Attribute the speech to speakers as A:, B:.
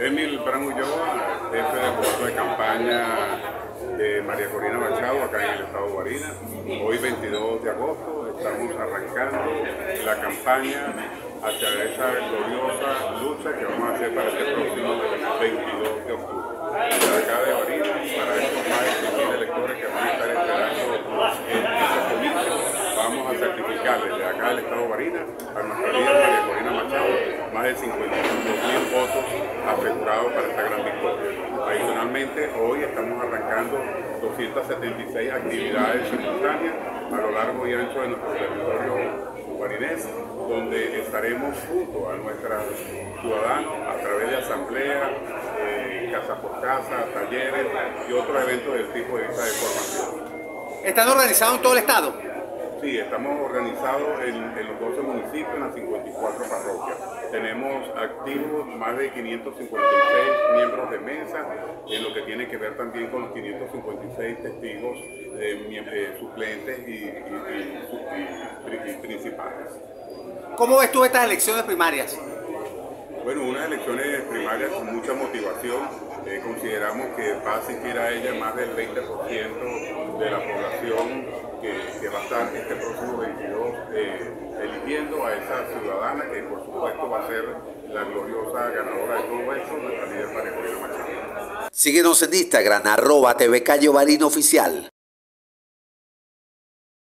A: Emil Bran Ulloa, jefe de puesto de campaña de María Corina Machado, acá en el estado de Guarina. Hoy 22 de agosto estamos arrancando la campaña hacia esa gloriosa lucha que vamos a hacer para este próximo 22 de octubre. Desde acá de Guarina, para estos más de 100.000 electores que van a estar esperando en política, vamos a certificarles de acá del estado de Guarina a nuestra María Corina Machado más de 55 mil votos asegurados para esta gran victoria. Adicionalmente, hoy estamos arrancando 276 actividades simultáneas a lo largo y ancho de nuestro territorio guarinés, donde estaremos junto a nuestros ciudadanos a través de asambleas, eh, casa por casa, talleres y otros eventos del tipo de formación.
B: ¿Están organizados en todo el estado?
A: Sí, estamos organizados en, en, los 12 en las 54 parroquias. Tenemos activos más de 556 miembros de mesa, en lo que tiene que ver también con los 556 testigos eh, eh, suplentes y, y, y, y, principales.
B: ¿Cómo ves tú estas elecciones primarias?
A: Bueno, unas elecciones primarias con mucha motivación. Eh, consideramos que va a asistir a ella más del 20% de la población que, que, va a estar este próximo 22 eh, a esa ciudadana que por supuesto va a ser la gloriosa ganadora de todo esto, nuestra líder María Corina Machado.
C: Síguenos en Instagram, arroba TV Calle Oficial.